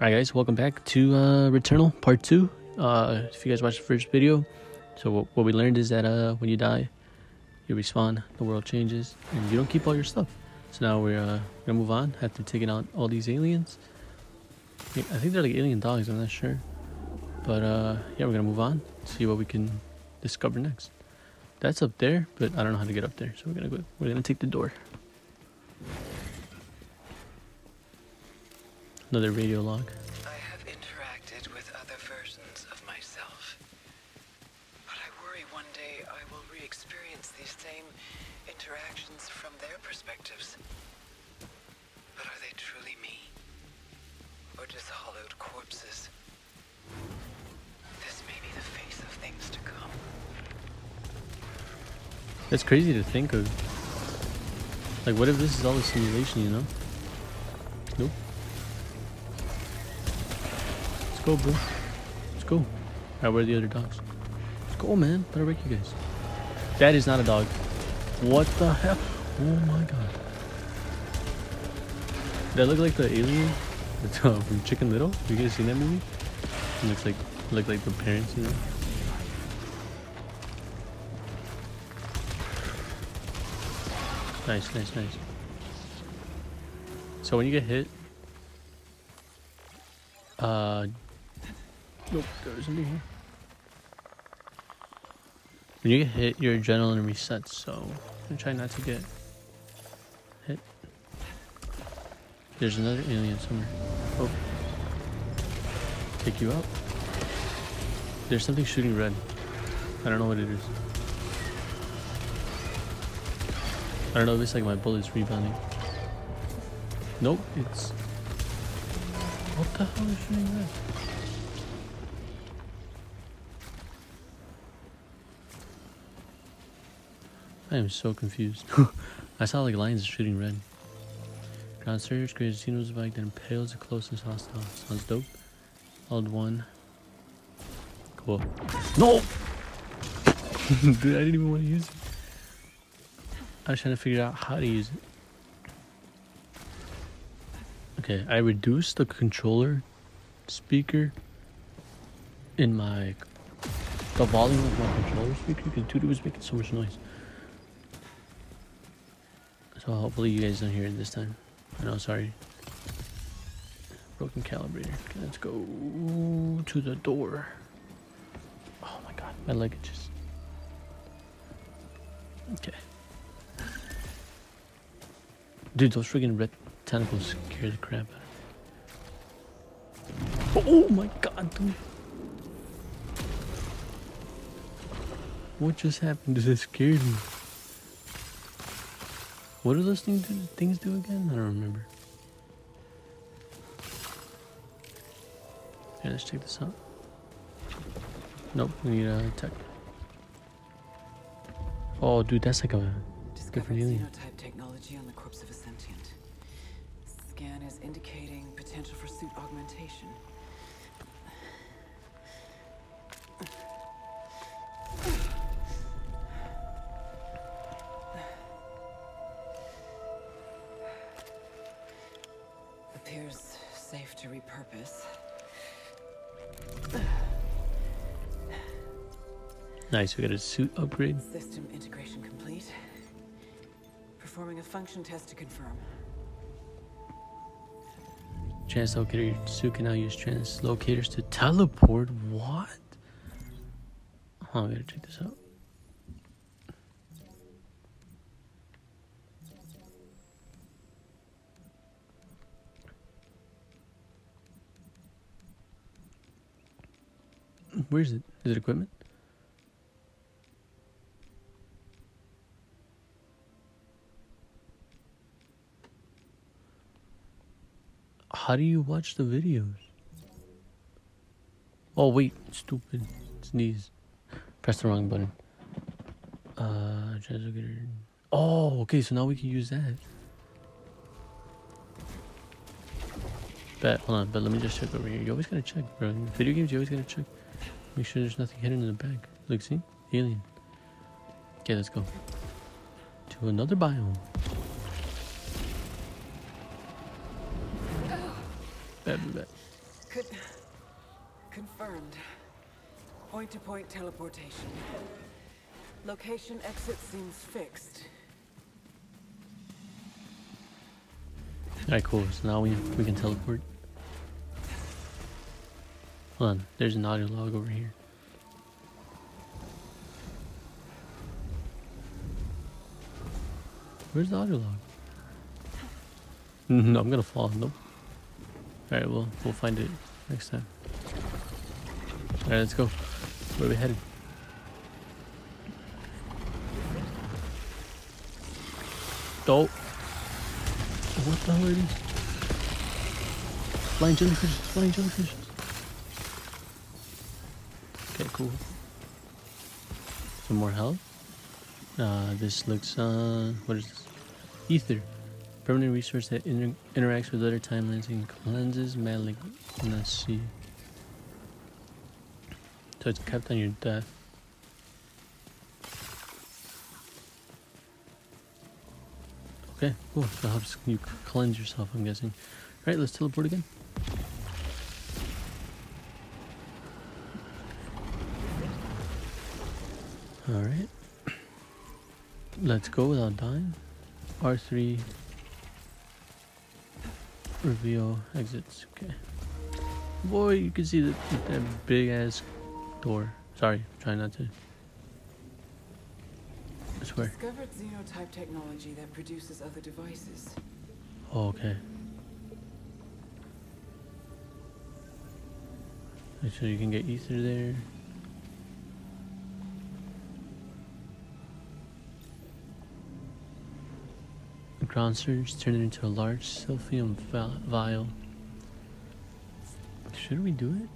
Alright guys, welcome back to uh, Returnal Part 2. Uh, if you guys watched the first video, so what, what we learned is that uh, when you die, you respawn, the world changes, and you don't keep all your stuff. So now we're uh, gonna move on after taking out all these aliens. I think they're like alien dogs, I'm not sure. But uh, yeah, we're gonna move on, see what we can discover next. That's up there, but I don't know how to get up there, so we're gonna go. We're gonna take the door. Another radio log. I have interacted with other versions of myself. But I worry one day I will re experience these same interactions from their perspectives. But are they truly me? Or just hollowed corpses? This may be the face of things to come. It's crazy to think of. Like, what if this is all a simulation, you know? Go, bro. Let's go. Alright, where are the other dogs? Let's go, man. Better wake you guys. That is not a dog. What the hell? Oh my god. That look like the alien that's, uh, from Chicken Little. You guys seen that movie? It looks like look like the parents, you know? Nice, nice, nice. So when you get hit, uh, nope, there isn't here. When you get hit, your adrenaline resets. So I'm gonna try not to get hit. There's another alien somewhere. Oh, take you out. There's something shooting red. I don't know what it is. I don't know if it's like my bullets rebounding. Nope, it's. What the hell is shooting red? I am so confused. I saw like lines shooting red. Ground surge creates Xeno's bike then impales the closest hostile. Sounds dope. Old one. Cool. No! Dude, I didn't even want to use it. I was trying to figure out how to use it. Okay, I reduced the controller speaker in my the volume of my controller speaker because dude it was making so much noise. So hopefully you guys don't hear it this time. I know, sorry. Broken calibrator. Okay, let's go to the door. Oh my god, my leg just. Okay. Dude, those freaking red tentacles scare the crap out of me. Oh my god, dude. What just happened? Does it scare me? What do those things do, things do again? I don't remember. Okay, let's check this out. Nope, we need a tech. Oh, dude, that's like a different alien. xenotype technology on the corpse of a sentient. Scan is indicating potential for suit augmentation. To repurpose. Nice, we got a suit upgrade. System integration complete. Performing a function test to confirm. Translocator suit can now use translocators to teleport. What? Oh, I gotta check this out. Where is it? Is it equipment? How do you watch the videos? Oh wait, stupid sneeze. Press the wrong button. Uh. Oh, okay. So now we can use that. Bet. Hold on. But let me just check over here. You always gotta check, bro. In video games, you always gotta check. Make sure there's nothing hidden in the bag. Look, see, alien. Okay, let's go to another biome. Bet. Could... Confirmed. Point-to-point teleportation. Location exit seems fixed. Alright, cool. So now we we can teleport. Hold on, there's an audio log over here. Where's the audio log? no, I'm gonna fall. Nope. Alright, well, we'll find it next time. Alright, let's go. Where are we headed? Oh. What the hell are these? Flying jellyfish, flying jellyfish. Okay, cool. Some more health. Uh, this looks, uh, what is this? Ether. Permanent resource that inter interacts with other timelines and cleanses malignancy. So it's kept on your death. Okay, cool. So helps you cleanse yourself, I'm guessing. Alright, let's teleport again. Alright. Let's go without dying. R3 reveal exits. Okay. Boy, you can see that, that big ass door. Sorry, try not to. I swear. Discovered xenotype technology that produces other devices. Oh, okay. Make sure you can get ether there. Surge turned it into a large silphium vial. Should we do it?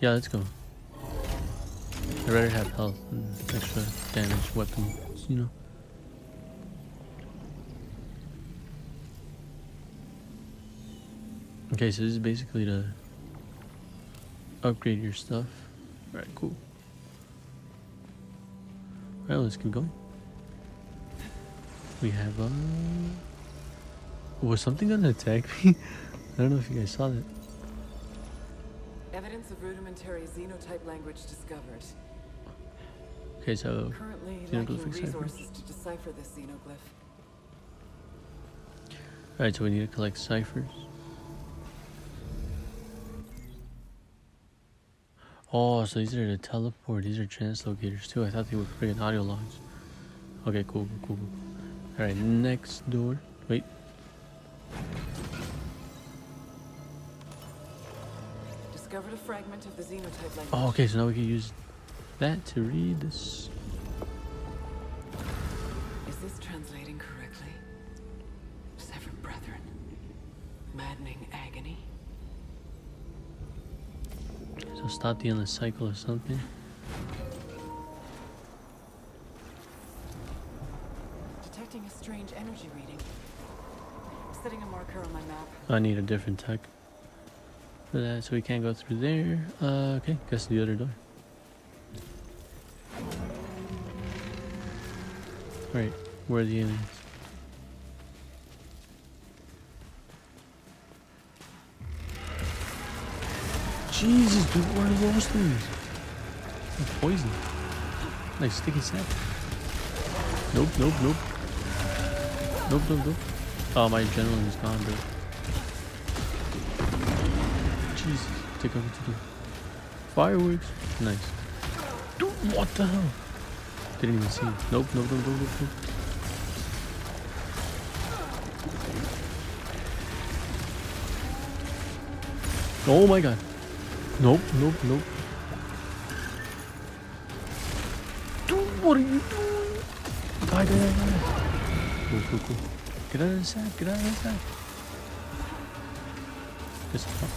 Yeah, let's go. I'd rather have health and extra damage weapons, you know. Okay, so this is basically to upgrade your stuff. Alright, cool. Alright, let's keep going. We have, um, a... Was something gonna attack me? I don't know if you guys saw that. Evidence of rudimentary xenotype language discovered. Okay, so... Currently lacking resources to decipher this xenoglyph. Alright, so we need to collect ciphers. Oh, so these are the teleport. These are translocators too. I thought they were friggin' audio logs. Okay, cool, cool, cool. Alright, next door. Wait. Discovered a fragment of the xenotype language. Oh, okay, so now we can use that to read this. Is this translating correctly? Severed brethren. Maddening agony. So stop the endless cycle or something. Reading. Setting a marker on my map. I need a different tech for that, so we can't go through there. Uh, okay, guess the other door. Right, where are the aliens? Jesus, dude, what are those things? Poison. Like sticky sap. Nope, nope, nope. Nope, nope, nope. Oh, my adrenaline is gone, bro. Jesus, take over to do. Fireworks. Nice. Dude, what the hell? Didn't even see. Nope, nope, nope, nope, nope. nope. Oh my god. Nope, nope, nope. Dude, what are you doing? Die, die, die, die. Cool, cool, cool. Get out of the sack, get out of the sack. This is fun.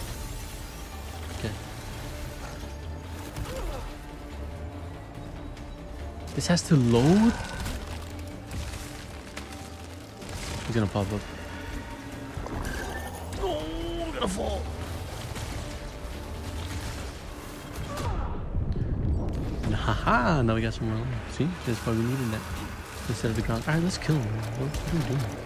Okay. This has to load? He's gonna pop up. No, I'm gonna fall. Haha, now we got some more life. See? That's why we needed that. Instead of the ground. Alright, let's kill him. What, what are we doing?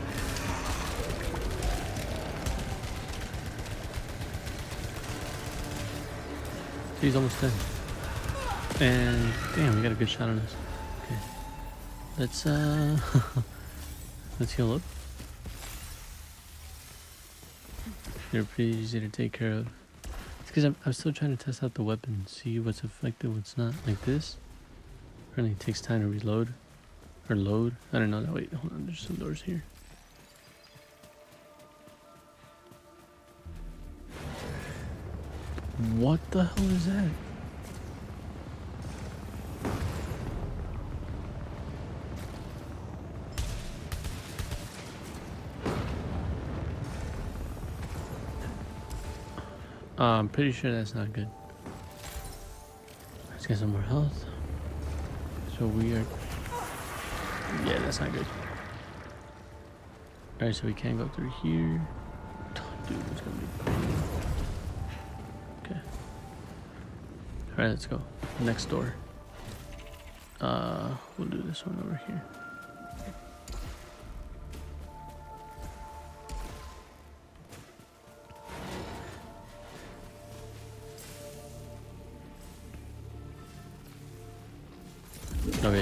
he's almost dead. And damn, we got a good shot on this. Okay. Let's uh let's heal up. They're pretty easy to take care of. It's because I'm, I'm still trying to test out the weapon, see what's effective, what's not. Like this. Apparently it takes time to reload. Or load. I don't know that. Wait, hold on, there's some doors here. What the hell is that? Uh, I'm pretty sure that's not good. Let's get some more health. So we are. Yeah, that's not good. Alright, so we can't go through here. Dude, it's gonna be. Okay. Alright, let's go. Next door. Uh, we'll do this one over here.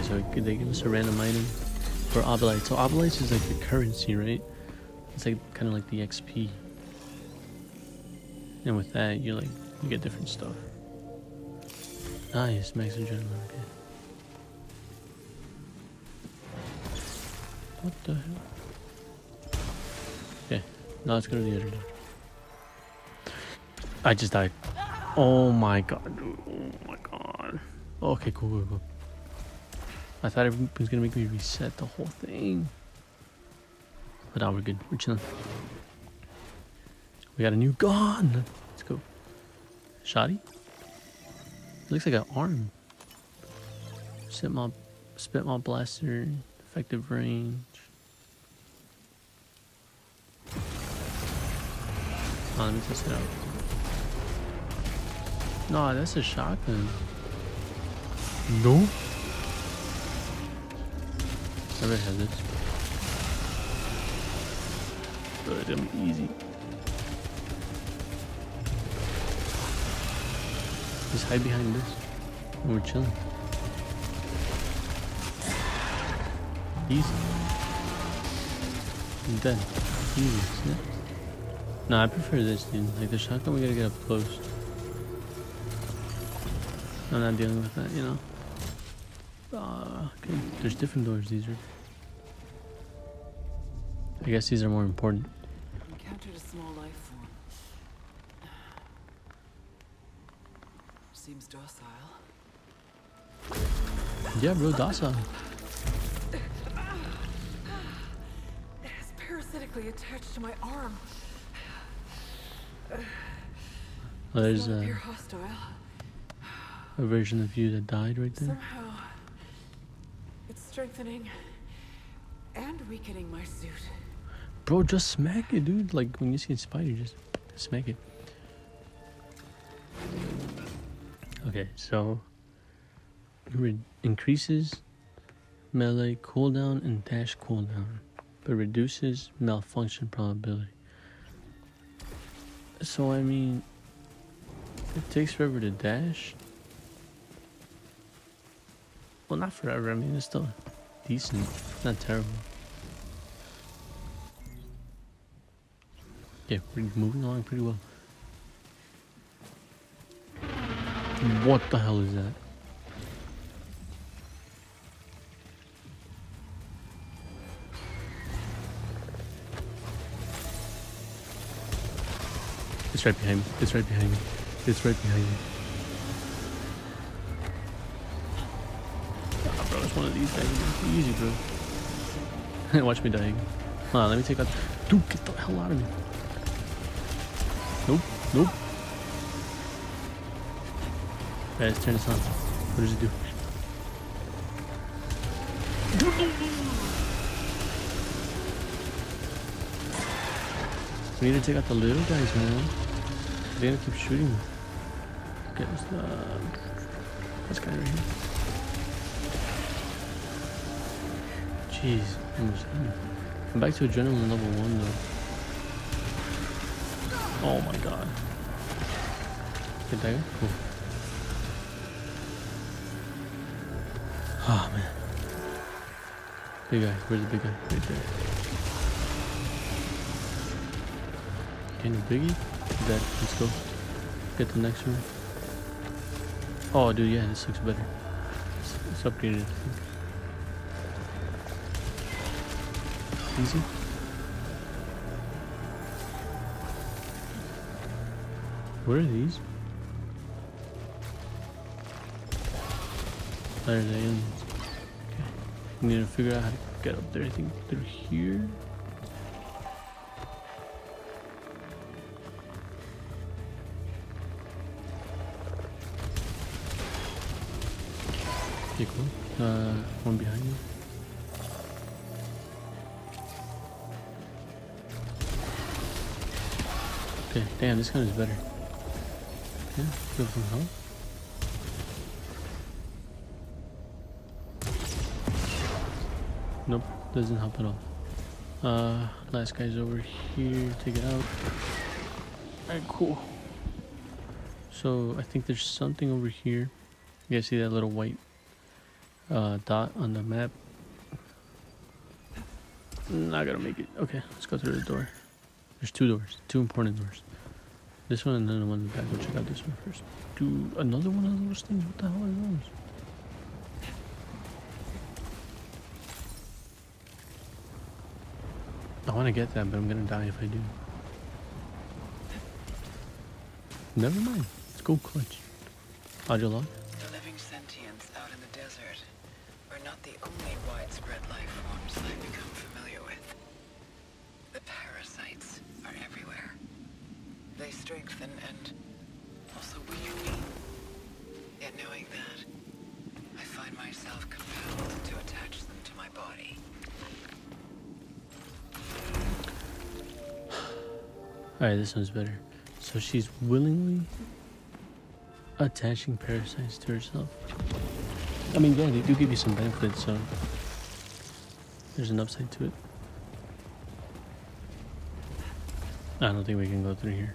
So they give us a random item for Obolite. So Obolite is like the currency, right? It's like kind of like the XP. And with that, you like you get different stuff. Nice, max adrenaline. Okay. What the hell? Okay, now let's go to the other door. I just died. Oh my god. Oh my god. Okay, cool, cool, cool. I thought it was gonna make me reset the whole thing. But now we're good. We're chilling. We got a new gun. Let's go. Shoddy? Looks like an arm. Spit my, Spitmaw blaster, effective range. Oh, let me test it out. No, that's a shotgun. No. I already have this. But I'm easy. Just hide behind this. And we're chilling. Easy. I'm dead. Easy, snip. No, I prefer this, dude. Like the shotgun, we gotta get up close. I'm not dealing with that, you know. Uh, okay, there's different doors. These are. I guess these are more important. Encountered a small life form. Seems docile. Yeah, bro, docile. It is parasitically attached to my arm. Oh, there's a, a version of you that died right there. Somehow, it's strengthening and weakening my suit. Bro, just smack it, dude. Like when you see a spider, just smack it. Okay, so it increases melee cooldown and dash cooldown, but reduces malfunction probability. So I mean, it takes forever to dash. Well, not forever. I mean, it's still decent, not terrible. Yeah, we're moving along pretty well. What the hell is that? It's right behind me. It's right behind me. It's right behind me. Ah, bro, it's one of these guys. Easy, bro. Watch me dying. Hold on, let me take out. Dude, get the hell out of me. Nope, nope. Alright, let's turn this on. What does it do? We need to take out the little guys, man. They're gonna keep shooting. Okay, this, uh, this guy right here. Jeez, I'm, just, I'm back to adrenaline level one though. Oh my god. Get dagger? Cool. Oh man. Big guy, where's the big guy? Right there. Can you biggie? Dead, let's go. Get the next one. Oh dude, yeah, this looks better. It's, it's upgraded, Easy. Where are these? There's aliens. Okay. We need to figure out how to get up there. I think through here. Okay, cool. Uh, one behind you. Okay, damn, this gun is better. Yeah, give some help. Nope, doesn't help at all. Uh, last guy's over here. Take it out. Alright, cool. So I think there's something over here. You guys see that little white uh, dot on the map? Not gonna make it. Okay, let's go through the door. There's two doors, two important doors. This one and then the one in the back. We'll check out this one first. Do another one of those things. What the hell are those? I want to get that, but I'm gonna die if I do. Never mind. Let's go clutch. Audio log. The living sentients out in the desert are not the only widespread life forms I've become familiar with. The parasites are everywhere. They strengthen and also weaken me. Yet knowing that, I find myself compelled to attach them to my body. Alright, this one's better. So she's willingly attaching parasites to herself. I mean, yeah, they do give you some benefits, so there's an upside to it. I don't think we can go through here.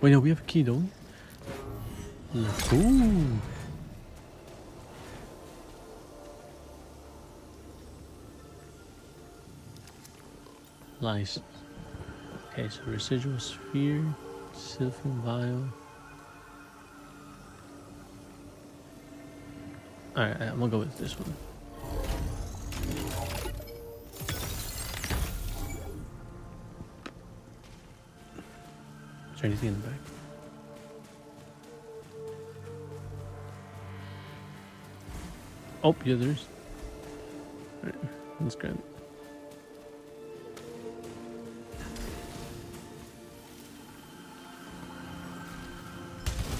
Wait, no, we have a key, don't we? Look- Ooh. Nice. Okay, so residual sphere, silphium vial. Alright, I'm gonna go with this one. Anything in the back? Oh, yeah, there is. Alright, grab it.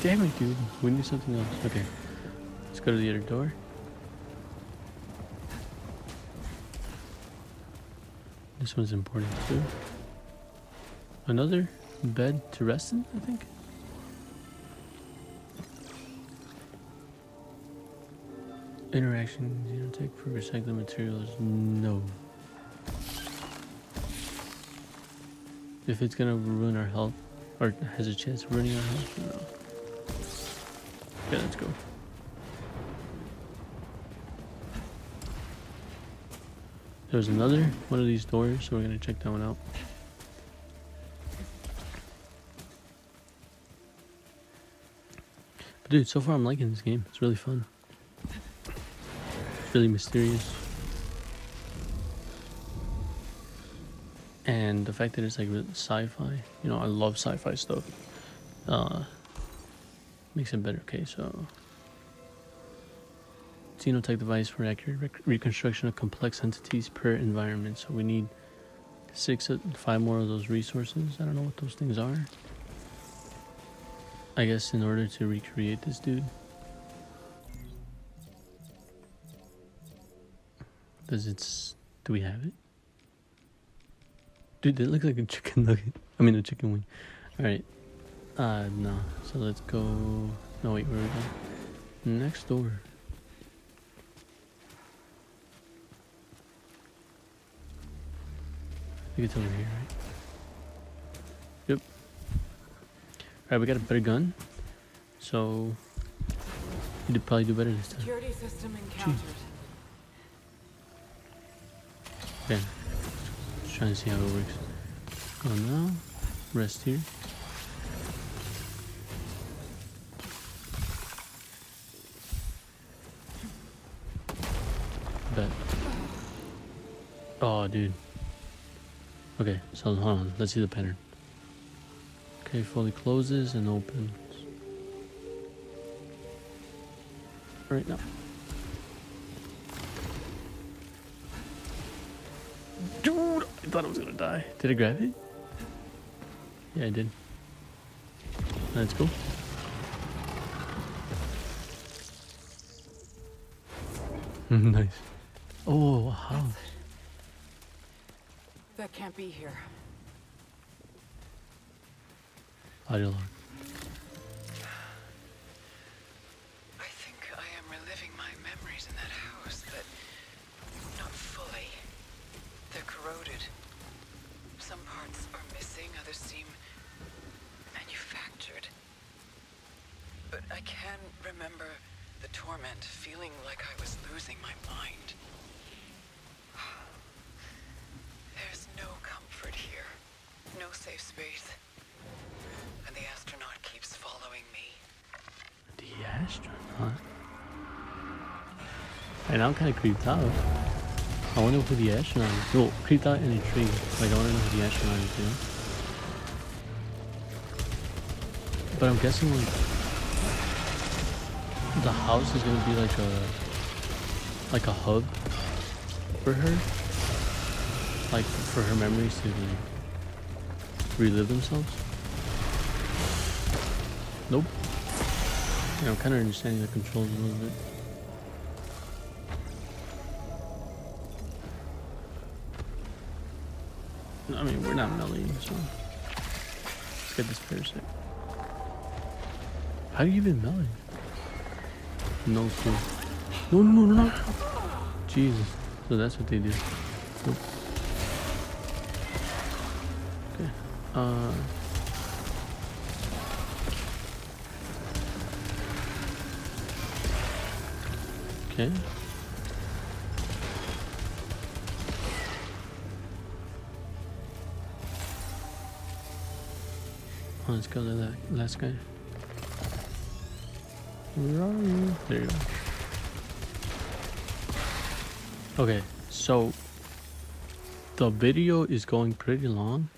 Damn it, dude. We need something else. Okay. Let's go to the other door. This one's important too. Another bed to rest in, I think. Interaction you don't take for recycled materials. No. If it's gonna ruin our health, or has a chance of ruining our health, no. Okay, let's go. There's another one of these doors, so we're gonna check that one out. But dude, so far I'm liking this game. It's really fun. It's really mysterious. And the fact that it's like sci-fi, you know, I love sci-fi stuff. Uh, makes it better. Okay, so Xenotech device for accurate rec- reconstruction of complex entities per environment. So we need six, uh, five more of those resources. I don't know what those things are. I guess in order to recreate this dude. Does it's? Do we have it? Dude, that looks like a chicken nugget. I mean, a chicken wing. All right. Uh, no. So let's go. No, wait, where are we going? Next door. I think it's over here, right? Alright, we got a better gun. So. You did probably do better this time. Security system encountered. Okay. Just trying to see how it works. Oh, Go now. Rest here. Bet. Oh, dude. Okay, so hold on. Let's see the pattern. Okay, fully closes and opens. Right now. Dude, I thought I was gonna die. Did I grab it? Yeah, I did. That's cool. nice. Oh, a house. That can't be here. Audio log. I think I am reliving my memories in that house, but not fully. They're corroded. Some parts are missing, others seem manufactured. But I can remember the torment, feeling like I was losing my mind. There's no comfort here, no safe space. Following me. The astronaut. And I'm kind of creeped out. I wonder who the astronaut is. Well, creeped out and intrigued. Like, I want to know who the astronaut is? But I'm guessing, like, the house is gonna be like a, like a hub for her. Like, for her memories to relive themselves. Nope. Yeah, I'm kind of understanding the controls a little bit. I mean, we're not melting, so let's get this parasite. How do you even melt it? No clue. No, no, no, no, no. Jesus. So that's what they do. Nope. Okay. Uh. Okay. Oh, let's go to that last guy. Where are you? There you go. Okay, so the video is going pretty long,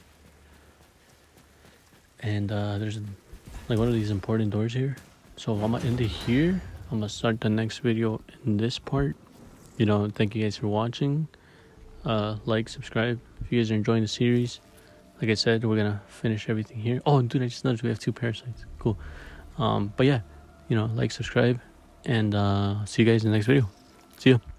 and uh, there's like one of these important doors here. So I'm gonna end it here. I'm gonna start the next video in this part. You know, thank you guys for watching. Uh, like, subscribe if you guys are enjoying the series. Like I said, we're gonna finish everything here. Oh, dude, I just noticed we have two parasites. Cool. Um, but yeah, you know, like, subscribe, and uh, see you guys in the next video. See ya.